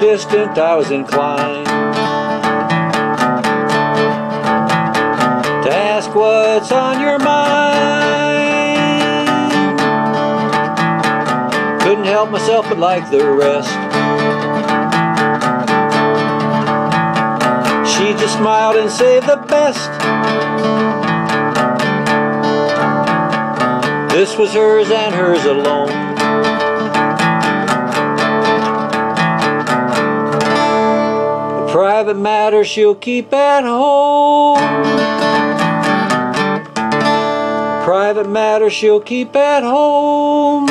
distant I was inclined to ask what's on your mind. Couldn't help myself but like the rest. She just smiled and saved the best. This was hers and hers alone. Private matter she'll keep at home. Private matter she'll keep at home.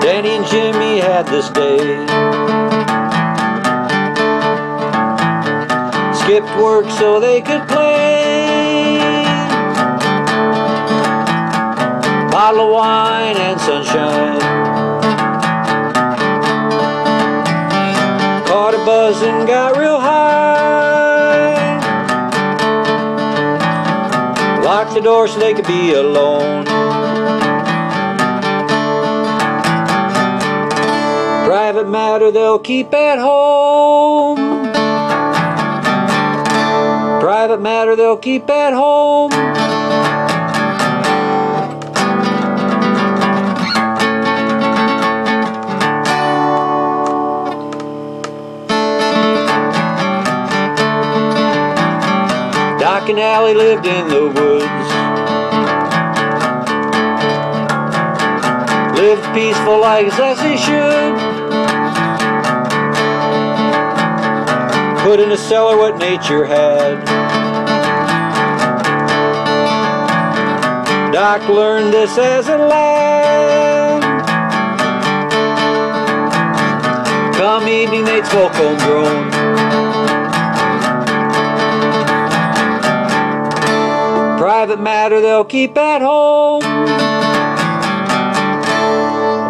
Danny and Jimmy had this day. Skipped work so they could play. Bottle of wine and sunshine. Caught a buzz and got real high. Locked the door so they could be alone. Private matter they'll keep at home. Private matter they'll keep at home. Doc and Allie lived in the woods. Lived peaceful lives as they should. Put in a cellar what nature had. Doc learned this as a lad. Come evening they'd homegrown. Private matter they'll keep at home.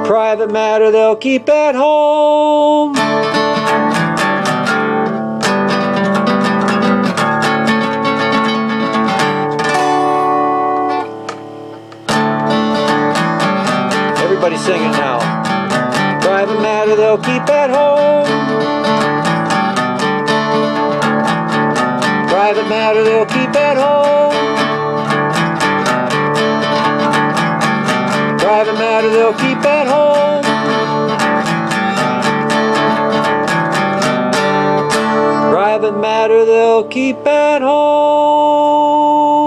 Private matter they'll keep at home. Everybody singing now. Private matter they'll keep at home. Private matter they'll keep at home. Private matter they'll keep at home. Private matter they'll keep at home.